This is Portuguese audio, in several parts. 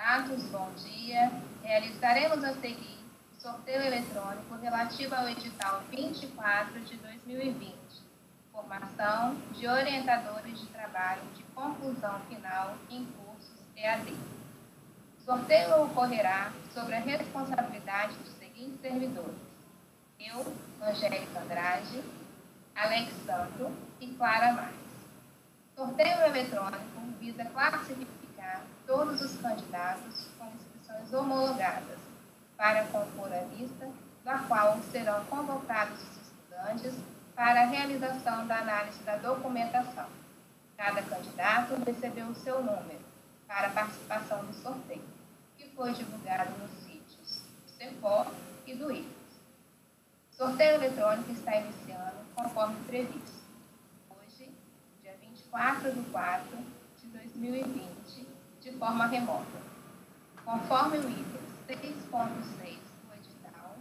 Candidatos, bom dia. Realizaremos a seguir o sorteio eletrônico relativo ao edital 24 de 2020. Formação de orientadores de trabalho de conclusão final em cursos EAD. O sorteio ocorrerá sobre a responsabilidade dos seguintes servidores. Eu, Angélica Andrade, Alex Santo e Clara Marques. Sorteio eletrônico visa classificar todos os candidatos com inscrições homologadas para compor a lista, da qual serão convocados os estudantes para a realização da análise da documentação. Cada candidato recebeu o seu número para participação no sorteio, que foi divulgado nos sítios do CEPOR e do IFES. O sorteio eletrônico está iniciando conforme previsto. Hoje, dia 24 de 4 de 2020, de forma remota. Conforme o item 6.6 do edital,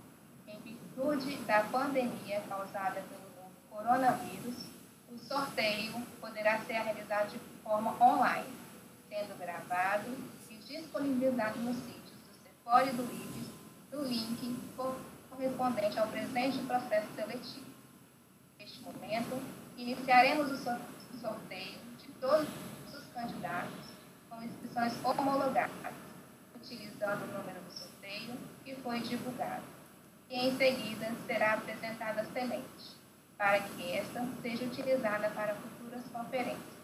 em virtude da pandemia causada pelo coronavírus, o sorteio poderá ser realizado de forma online, sendo gravado e disponibilizado nos sítios do CEPOL e do IBES no link correspondente ao presente processo seletivo. Neste momento, iniciaremos o sorteio de todos os candidatos inscrições homologadas, utilizando o número do sorteio que foi divulgado. E em seguida será apresentada a semente, para que esta seja utilizada para futuras conferências.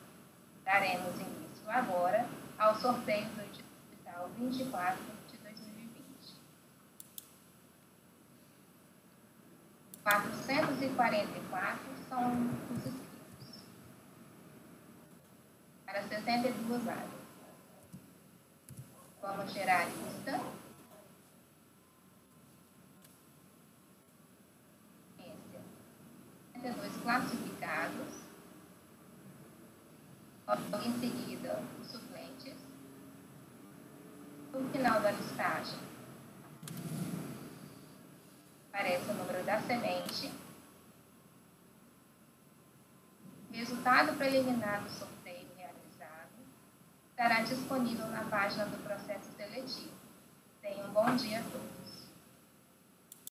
Daremos início agora ao sorteio do edital 24 de 2020. 444 são os inscritos para 62 áreas. Vamos gerar a lista. 62 classificados. Logo em seguida, os suplentes. No final da listagem, aparece o número da semente. Resultado preliminar do sorteio estará disponível na página do processo seletivo. Tenham um bom dia a todos.